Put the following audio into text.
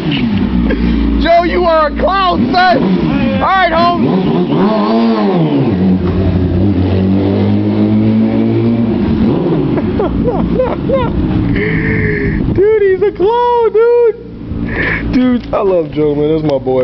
Joe, you are a clown, son. All right, home. dude, he's a clown, dude. Dude, I love Joe, man. That's my boy.